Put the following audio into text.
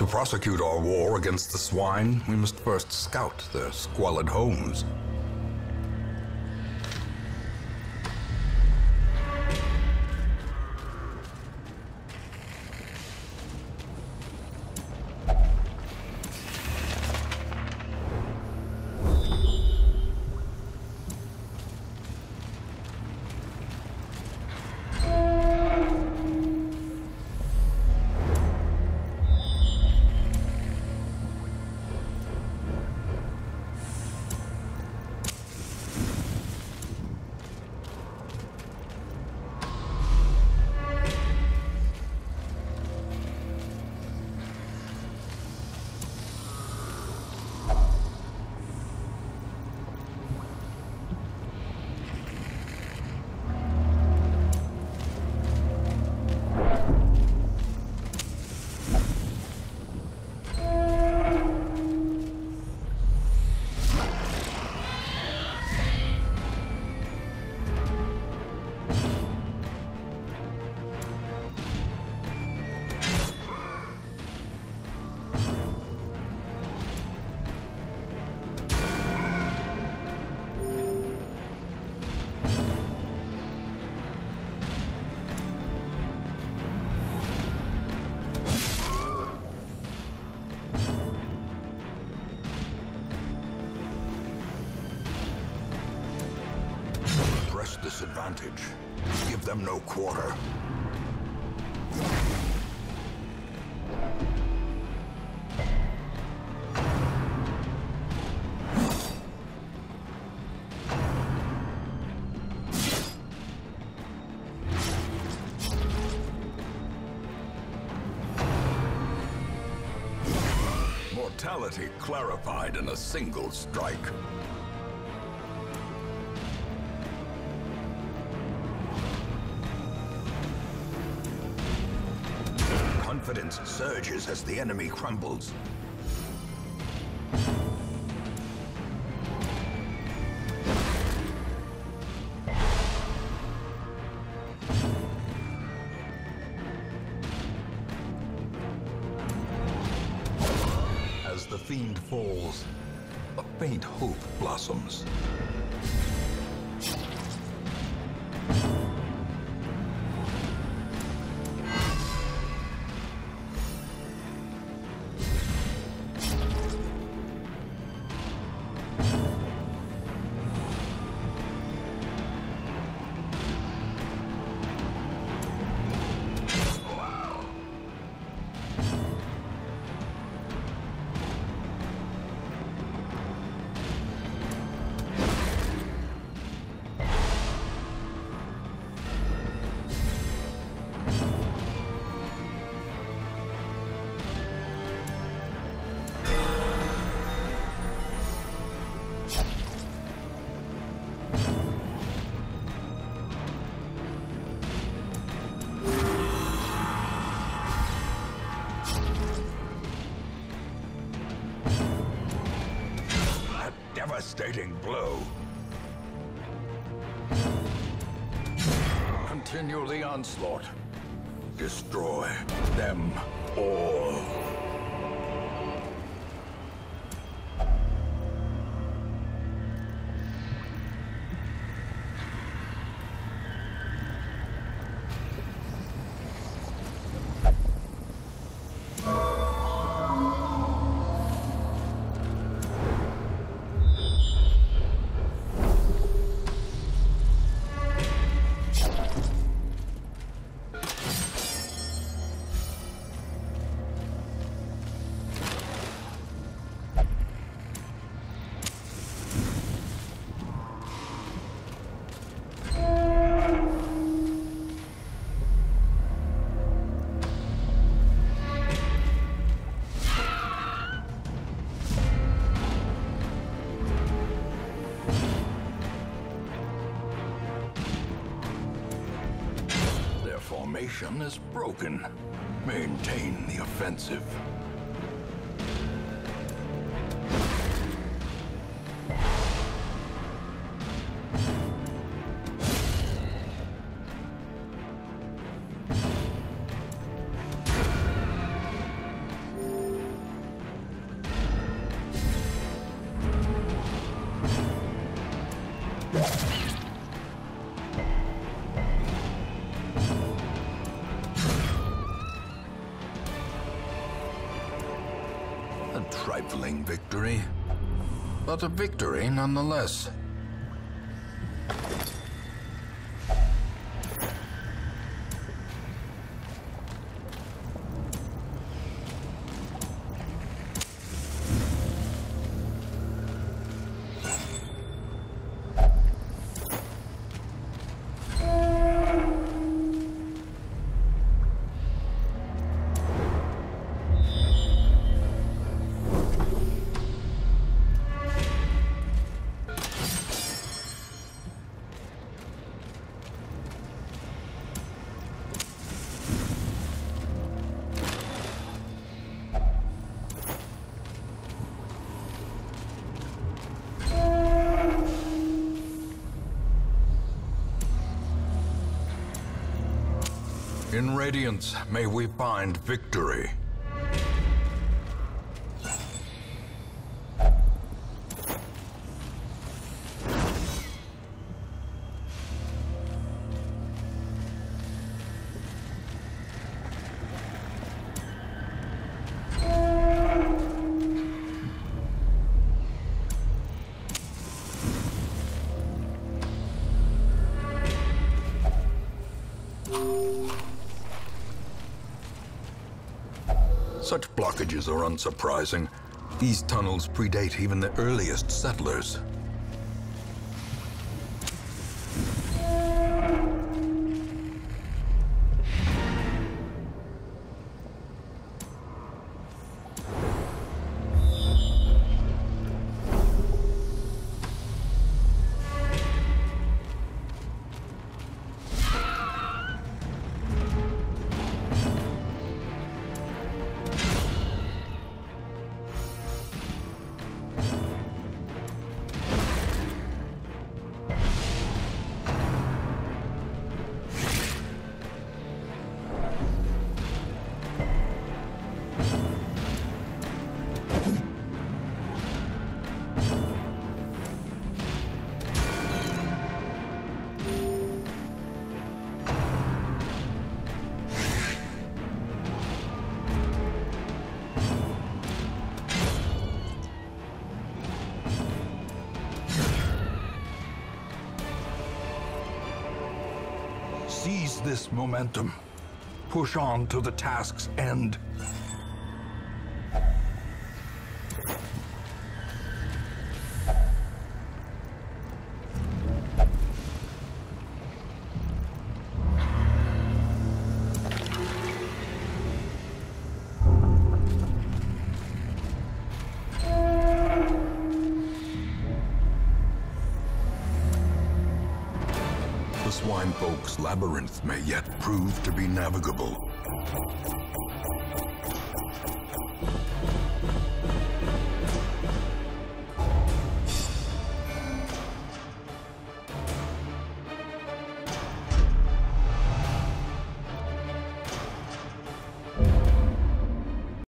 To prosecute our war against the swine, we must first scout their squalid homes. Press this advantage. Give them no quarter. Mortality clarified in a single strike. Confidence surges as the enemy crumbles. As the fiend falls, a faint hope blossoms. Devastating blow. Continue the onslaught. Destroy them all. Formation is broken. Maintain the offensive. Trifling victory, but a victory nonetheless. Radiance, may we find victory. Such blockages are unsurprising. These tunnels predate even the earliest settlers. This momentum. Push on to the task's end. Folk's labyrinth may yet prove to be navigable.